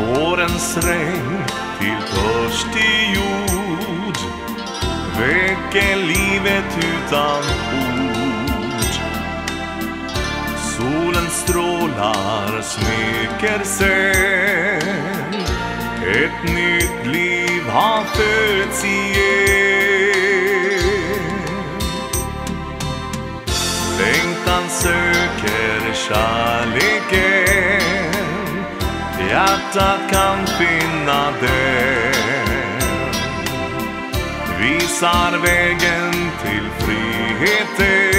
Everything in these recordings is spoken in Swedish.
Vårens regn till törstig jord väcker livet utan ord. Solens strålar smeker sen ett nytt liv har fötts igen. Längtan söker kärleken Hjärtat kan finna den Visar vägen till friheten.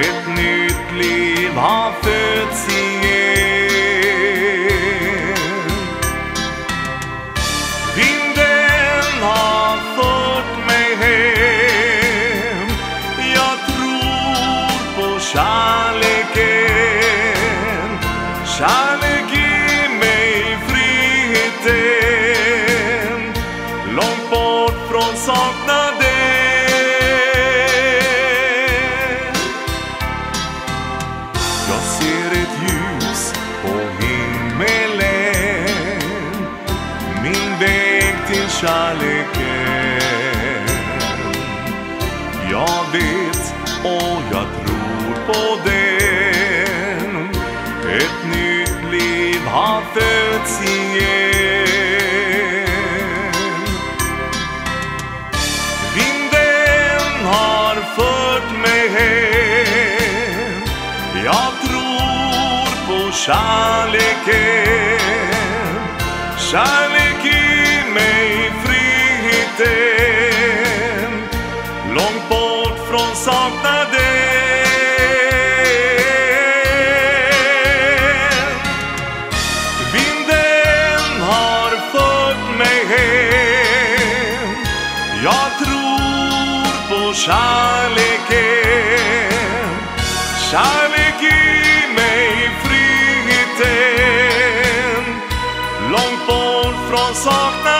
Ett nytt liv har fötts igen Vinden har fört mig hem. Jag tror på kärleken. Kärleken friheten Långt bort från saknaden Jag ser ett ljus på himmelen. Min väg till kärleken. Jag vet och jag tror på den. Ett nytt liv har fötts kärleken Kärlek i mig friheten Långt bort från saknaden Vinden har fört mig hem. Jag tror på kärleken Kärlek friheten